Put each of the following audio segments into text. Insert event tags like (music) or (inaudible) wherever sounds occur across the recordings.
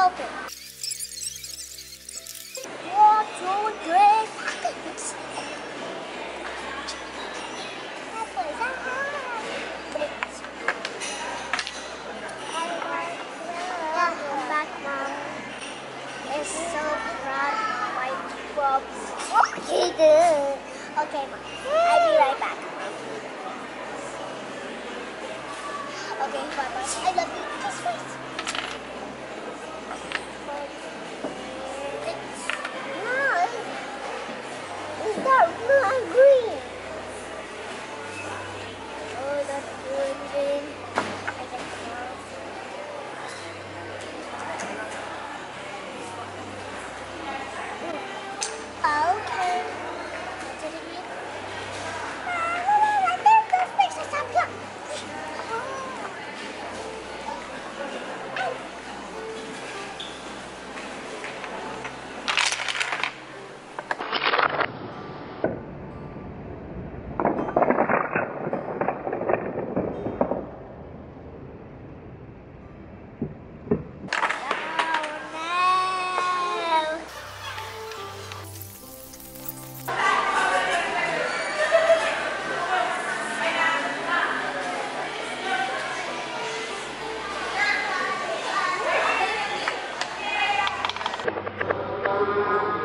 open. Walk through great pockets. Okay, mom. I'll be right back. Okay, bye bye. I love you. Kiss first. Let's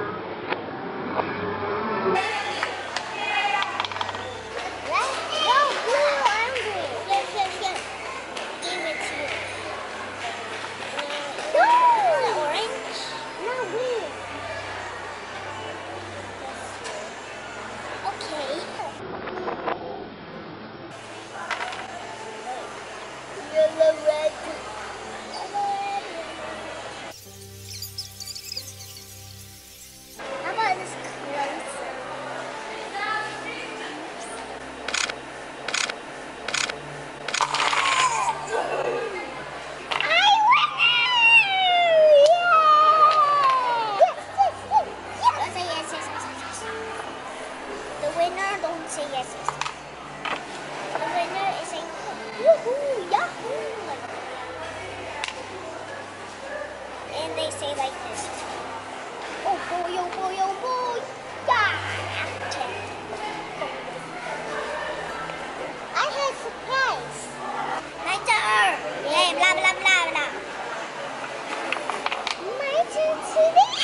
Like this. Oh boy, oh boy, oh boy. Yeah. I had surprise. Later. Yeah, blah blah blah blah. My turn today.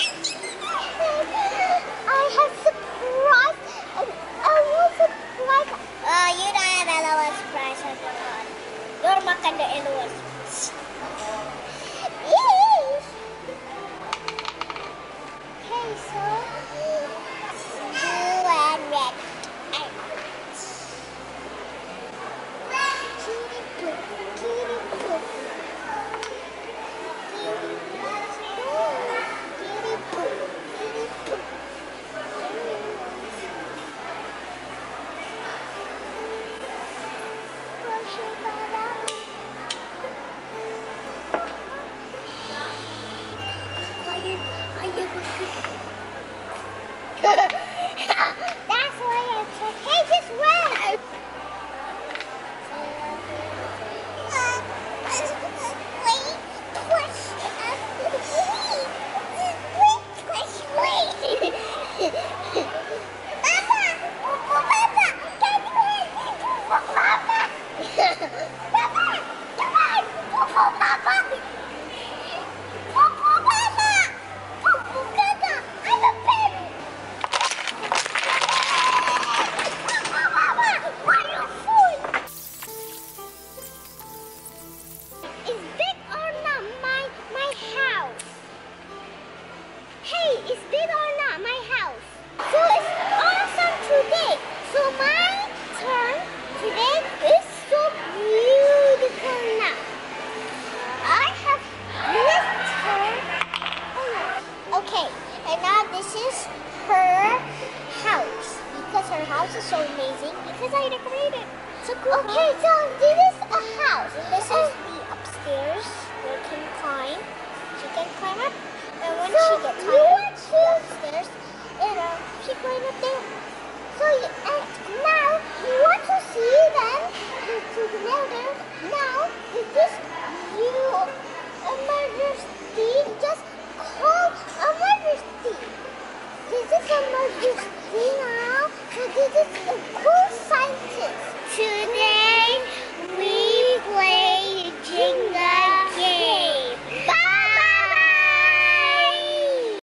(laughs) I have surprise. And I surprise. Oh, you don't have LOL surprise on your. You're making the surprise. Brush Hey, is big or not my house? So it's awesome today. So my turn today is so beautiful now. I have this turn. Oh. Okay, and now this is her house because her house is so amazing because I decorated. So cool. Okay, so this is a house. This is the upstairs where you can climb. She can climb up, and when she gets tired, she upstairs, and uh, she climb up there. So you, and now you want to see to, to the louder. Now is this